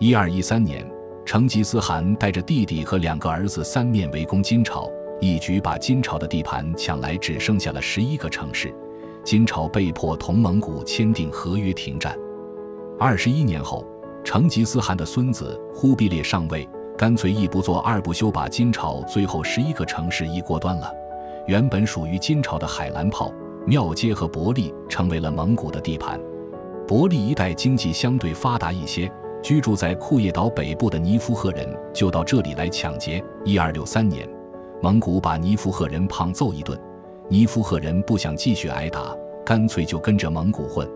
一二一三年，成吉思汗带着弟弟和两个儿子三面围攻金朝，一举把金朝的地盘抢来，只剩下了十一个城市。金朝被迫同蒙古签订合约停战。二十一年后，成吉思汗的孙子忽必烈上位，干脆一不做二不休，把金朝最后十一个城市一锅端了。原本属于金朝的海兰泡、庙街和伯利，成为了蒙古的地盘。伯利一带经济相对发达一些，居住在库页岛北部的尼夫赫人就到这里来抢劫。一二六三年，蒙古把尼夫赫人胖揍一顿。尼夫赫人不想继续挨打，干脆就跟着蒙古混，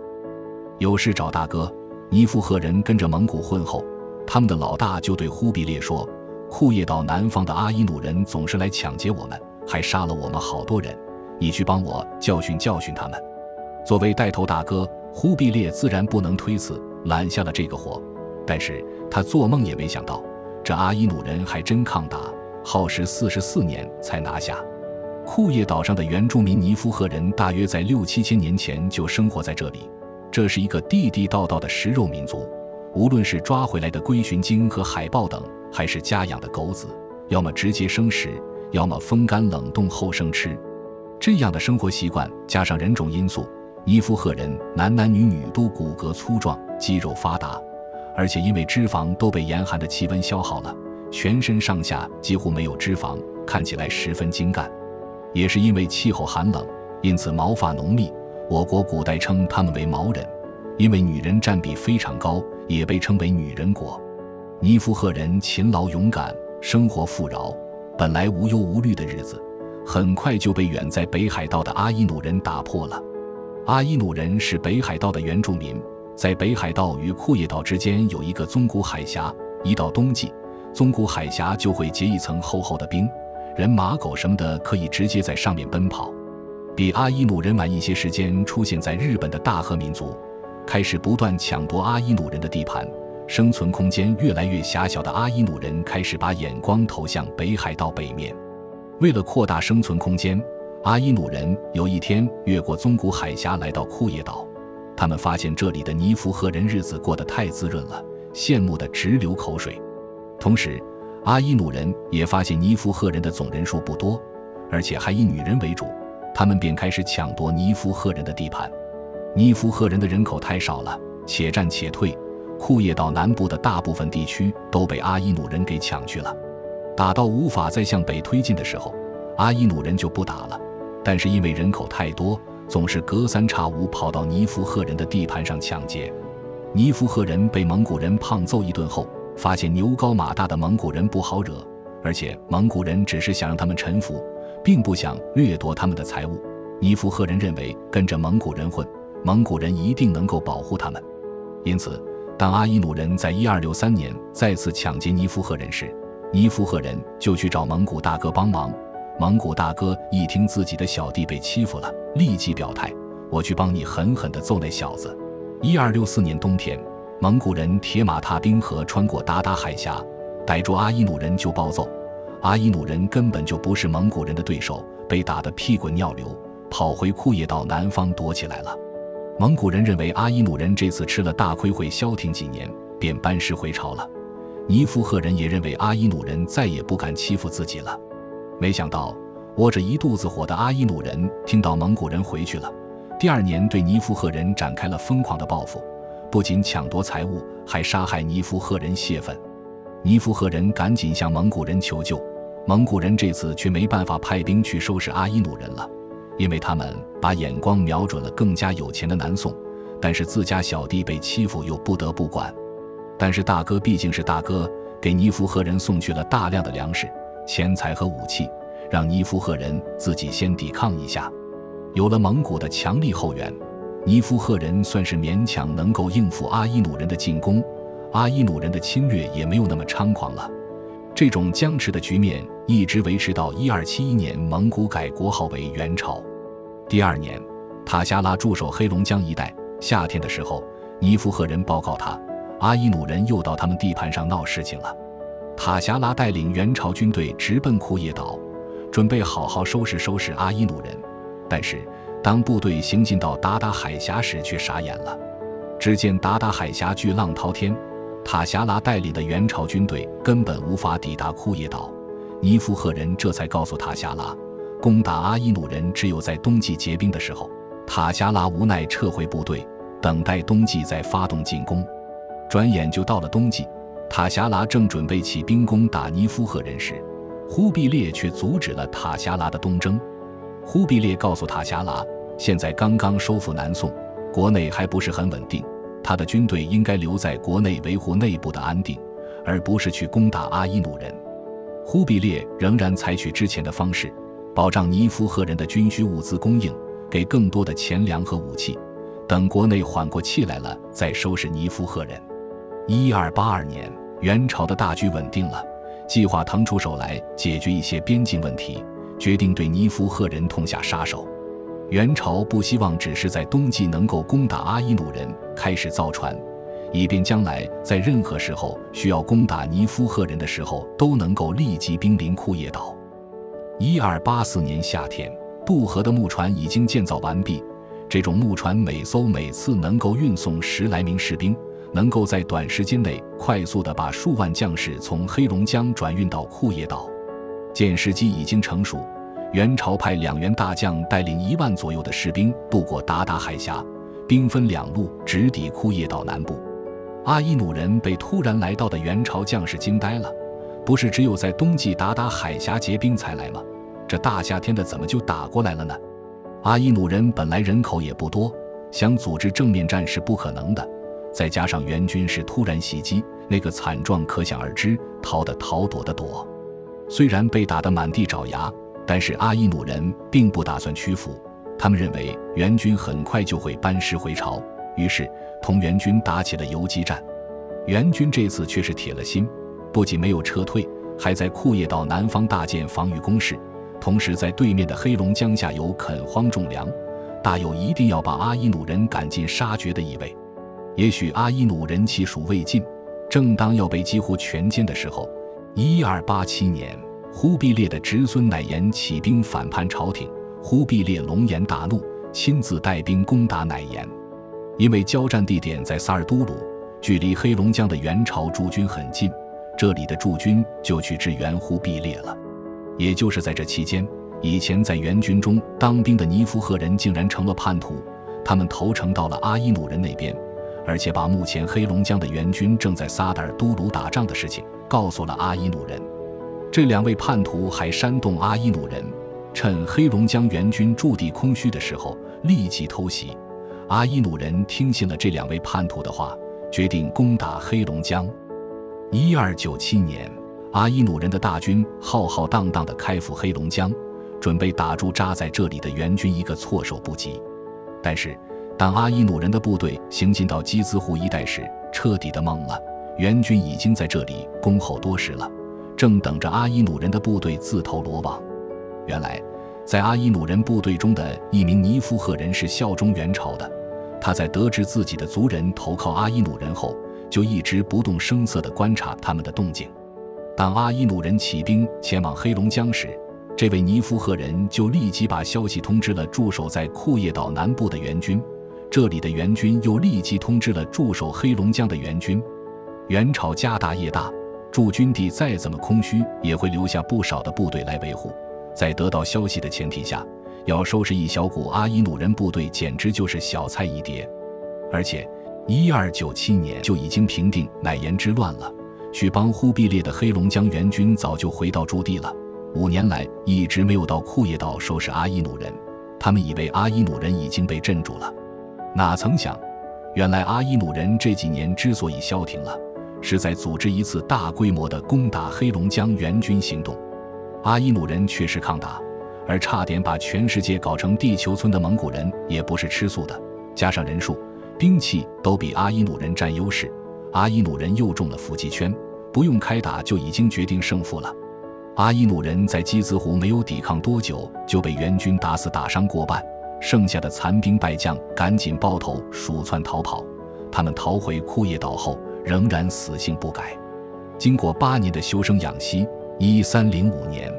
有事找大哥。尼夫赫人跟着蒙古混后，他们的老大就对忽必烈说：“库页岛南方的阿伊努人总是来抢劫我们，还杀了我们好多人。你去帮我教训教训他们。”作为带头大哥，忽必烈自然不能推辞，揽下了这个活。但是他做梦也没想到，这阿伊努人还真抗打，耗时四十四年才拿下。库页岛上的原住民尼夫赫人大约在六七千年前就生活在这里，这是一个地地道道的食肉民族。无论是抓回来的龟寻鲸和海豹等，还是家养的狗子，要么直接生食，要么风干冷冻后生吃。这样的生活习惯加上人种因素，尼夫赫人男男女女都骨骼粗壮，肌肉发达，而且因为脂肪都被严寒的气温消耗了，全身上下几乎没有脂肪，看起来十分精干。也是因为气候寒冷，因此毛发浓密。我国古代称他们为毛人，因为女人占比非常高，也被称为女人国。尼夫赫人勤劳勇敢，生活富饶，本来无忧无虑的日子，很快就被远在北海道的阿伊努人打破了。阿伊努人是北海道的原住民，在北海道与库页岛之间有一个宗谷海峡，一到冬季，宗谷海峡就会结一层厚厚的冰。人马狗什么的可以直接在上面奔跑，比阿伊努人晚一些时间出现在日本的大和民族，开始不断抢夺阿伊努人的地盘，生存空间越来越狭小的阿伊努人开始把眼光投向北海道北面。为了扩大生存空间，阿伊努人有一天越过宗谷海峡来到库页岛，他们发现这里的尼夫赫人日子过得太滋润了，羡慕得直流口水，同时。阿伊努人也发现尼夫赫人的总人数不多，而且还以女人为主，他们便开始抢夺尼夫赫人的地盘。尼夫赫人的人口太少了，且战且退，库页岛南部的大部分地区都被阿伊努人给抢去了。打到无法再向北推进的时候，阿伊努人就不打了。但是因为人口太多，总是隔三差五跑到尼夫赫人的地盘上抢劫。尼夫赫人被蒙古人胖揍一顿后。发现牛高马大的蒙古人不好惹，而且蒙古人只是想让他们臣服，并不想掠夺他们的财物。尼夫赫人认为跟着蒙古人混，蒙古人一定能够保护他们。因此，当阿伊努人在一二六三年再次抢劫尼夫赫人时，尼夫赫人就去找蒙古大哥帮忙。蒙古大哥一听自己的小弟被欺负了，立即表态：“我去帮你狠狠地揍那小子。”一二六四年冬天。蒙古人铁马踏冰河，穿过鞑靼海峡，逮住阿依努人就暴揍。阿依努人根本就不是蒙古人的对手，被打得屁滚尿流，跑回库页岛南方躲起来了。蒙古人认为阿依努人这次吃了大亏，会消停几年，便班师回朝了。尼夫赫人也认为阿依努人再也不敢欺负自己了。没想到窝着一肚子火的阿依努人听到蒙古人回去了，第二年对尼夫赫人展开了疯狂的报复。不仅抢夺财物，还杀害尼夫赫人泄愤。尼夫赫人赶紧向蒙古人求救，蒙古人这次却没办法派兵去收拾阿依努人了，因为他们把眼光瞄准了更加有钱的南宋。但是自家小弟被欺负，又不得不管。但是大哥毕竟是大哥，给尼夫赫人送去了大量的粮食、钱财和武器，让尼夫赫人自己先抵抗一下。有了蒙古的强力后援。尼夫赫人算是勉强能够应付阿伊努人的进攻，阿伊努人的侵略也没有那么猖狂了。这种僵持的局面一直维持到一二七一年，蒙古改国号为元朝。第二年，塔夏拉驻守黑龙江一带。夏天的时候，尼夫赫人报告他，阿伊努人又到他们地盘上闹事情了。塔霞拉带领元朝军队直奔库页岛，准备好好收拾收拾阿伊努人，但是。当部队行进到达达海峡时，却傻眼了。只见达达海峡巨浪滔天，塔霞拉带领的元朝军队根本无法抵达库页岛，尼夫赫人这才告诉塔霞拉，攻打阿伊努人只有在冬季结冰的时候。塔霞拉无奈撤回部队，等待冬季再发动进攻。转眼就到了冬季，塔霞拉正准备起兵攻打尼夫赫人时，忽必烈却阻止了塔霞拉的东征。忽必烈告诉塔霞拉，现在刚刚收复南宋，国内还不是很稳定，他的军队应该留在国内维护内部的安定，而不是去攻打阿伊努人。忽必烈仍然采取之前的方式，保障尼夫赫人的军需物资供应。给更多的钱粮和武器，等国内缓过气来了，再收拾尼夫赫人。一二八二年，元朝的大局稳定了，计划腾出手来解决一些边境问题，决定对尼夫赫人痛下杀手。元朝不希望只是在冬季能够攻打阿伊努人，开始造船，以便将来在任何时候需要攻打尼夫赫人的时候，都能够立即兵临库页岛。一二八四年夏天。渡河的木船已经建造完毕，这种木船每艘每次能够运送十来名士兵，能够在短时间内快速地把数万将士从黑龙江转运到库页岛。见时机已经成熟，元朝派两员大将带领一万左右的士兵渡过达达海峡，兵分两路直抵库页岛南部。阿伊努人被突然来到的元朝将士惊呆了，不是只有在冬季达达海峡结冰才来吗？这大夏天的怎么就打过来了呢？阿伊努人本来人口也不多，想组织正面战是不可能的。再加上援军是突然袭击，那个惨状可想而知。逃的逃，躲的躲。虽然被打得满地找牙，但是阿依努人并不打算屈服。他们认为援军很快就会班师回朝，于是同援军打起了游击战。援军这次却是铁了心，不仅没有撤退，还在库页岛南方大建防御工事。同时，在对面的黑龙江下游垦荒种粮，大有一定要把阿依努人赶尽杀绝的意味。也许阿伊努人气数未尽，正当要被几乎全歼的时候，一二八七年，忽必烈的侄孙乃颜起兵反叛朝廷。忽必烈龙颜大怒，亲自带兵攻打乃颜。因为交战地点在萨尔都鲁，距离黑龙江的元朝驻军很近，这里的驻军就去支援忽必烈了。也就是在这期间，以前在元军中当兵的尼夫赫人竟然成了叛徒，他们投诚到了阿伊努人那边，而且把目前黑龙江的元军正在撒达尔都鲁打仗的事情告诉了阿依努人。这两位叛徒还煽动阿依努人，趁黑龙江元军驻地空虚的时候立即偷袭。阿依努人听信了这两位叛徒的话，决定攻打黑龙江。一二九七年。阿依努人的大军浩浩荡荡地开赴黑龙江，准备打驻扎在这里的援军一个措手不及。但是，当阿伊努人的部队行进到鸡兹湖一带时，彻底的懵了。援军已经在这里恭候多时了，正等着阿伊努人的部队自投罗网。原来，在阿伊努人部队中的一名尼夫赫人是效忠元朝的，他在得知自己的族人投靠阿伊努人后，就一直不动声色地观察他们的动静。当阿伊努人起兵前往黑龙江时，这位尼夫赫人就立即把消息通知了驻守在库页岛南部的援军，这里的援军又立即通知了驻守黑龙江的援军。元朝家大业大，驻军地再怎么空虚，也会留下不少的部队来维护。在得到消息的前提下，要收拾一小股阿伊努人部队，简直就是小菜一碟。而且，一二九七年就已经平定乃颜之乱了。去帮忽必烈的黑龙江援军早就回到驻地了，五年来一直没有到库页岛收拾阿伊努人，他们以为阿伊努人已经被镇住了，哪曾想，原来阿伊努人这几年之所以消停了，是在组织一次大规模的攻打黑龙江援军行动。阿伊努人确实抗打，而差点把全世界搞成地球村的蒙古人也不是吃素的，加上人数、兵器都比阿伊努人占优势。阿伊努人又中了伏击圈，不用开打就已经决定胜负了。阿伊努人在鸡子湖没有抵抗多久，就被援军打死打伤过半，剩下的残兵败将赶紧抱头鼠窜逃跑。他们逃回库页岛后，仍然死性不改。经过八年的休生养息，一三零五年，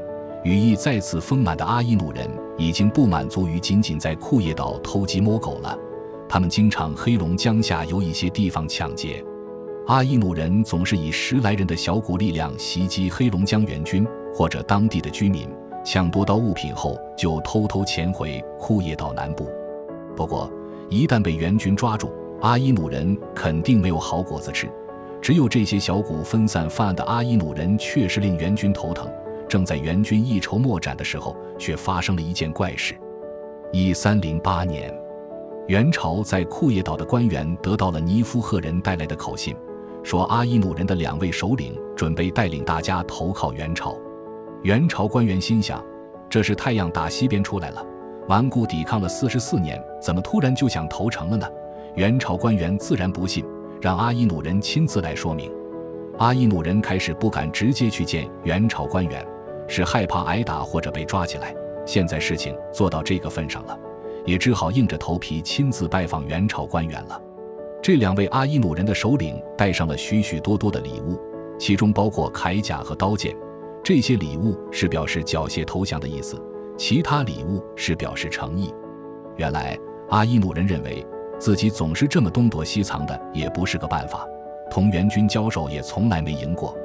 羽翼再次丰满的阿伊努人已经不满足于仅仅在库页岛偷鸡摸狗了，他们经常黑龙江下游一些地方抢劫。阿伊努人总是以十来人的小股力量袭击黑龙江援军或者当地的居民，抢夺到物品后就偷偷潜回库页岛南部。不过，一旦被援军抓住，阿伊努人肯定没有好果子吃。只有这些小股分散犯案的阿伊努人确实令援军头疼。正在援军一筹莫展的时候，却发生了一件怪事。一三零八年，元朝在库页岛的官员得到了尼夫赫人带来的口信，说阿伊努人的两位首领准备带领大家投靠元朝。元朝官员心想，这是太阳打西边出来了，顽固抵抗了四十四年，怎么突然就想投诚了呢？元朝官员自然不信。让阿依努人亲自来说明。阿依努人开始不敢直接去见元朝官员，是害怕挨打或者被抓起来。现在事情做到这个份上了，也只好硬着头皮亲自拜访元朝官员了。这两位阿依努人的首领带上了许许多多的礼物，其中包括铠甲和刀剑。这些礼物是表示缴械投降的意思，其他礼物是表示诚意。原来阿依努人认为。自己总是这么东躲西藏的，也不是个办法。同元军交手也从来没赢过，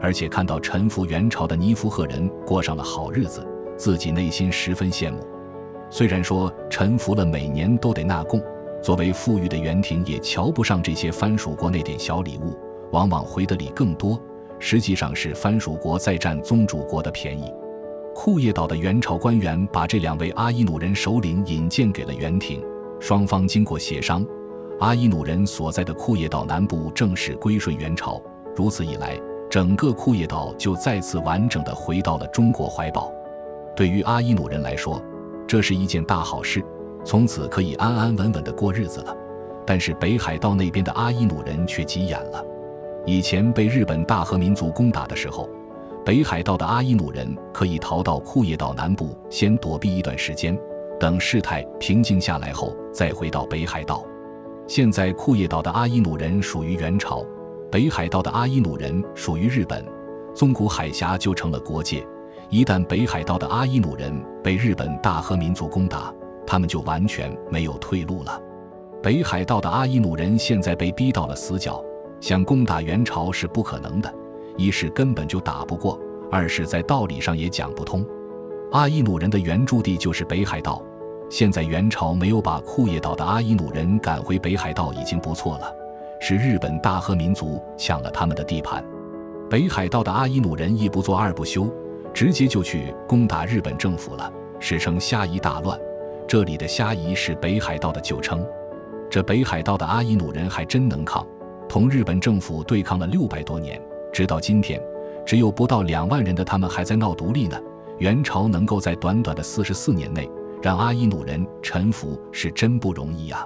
而且看到臣服元朝的尼夫赫人过上了好日子，自己内心十分羡慕。虽然说臣服了每年都得纳贡，作为富裕的元廷也瞧不上这些藩属国那点小礼物，往往回的礼更多。实际上是藩属国在占宗主国的便宜。库页岛的元朝官员把这两位阿伊努人首领引荐给了元廷。双方经过协商，阿伊努人所在的库页岛南部正式归顺元朝。如此一来，整个库页岛就再次完整的回到了中国怀抱。对于阿伊努人来说，这是一件大好事，从此可以安安稳稳的过日子了。但是北海道那边的阿伊努人却急眼了。以前被日本大和民族攻打的时候，北海道的阿伊努人可以逃到库页岛南部，先躲避一段时间。等事态平静下来后，再回到北海道。现在库页岛的阿伊努人属于元朝，北海道的阿伊努人属于日本，宗谷海峡就成了国界。一旦北海道的阿伊努人被日本大和民族攻打，他们就完全没有退路了。北海道的阿伊努人现在被逼到了死角，想攻打元朝是不可能的，一是根本就打不过，二是在道理上也讲不通。阿伊努人的原住地就是北海道，现在元朝没有把库页岛的阿伊努人赶回北海道已经不错了，是日本大和民族抢了他们的地盘。北海道的阿伊努人一不做二不休，直接就去攻打日本政府了，史称虾夷大乱。这里的虾夷是北海道的旧称。这北海道的阿伊努人还真能抗，同日本政府对抗了六百多年，直到今天，只有不到两万人的他们还在闹独立呢。元朝能够在短短的四十四年内让阿伊努人臣服，是真不容易呀。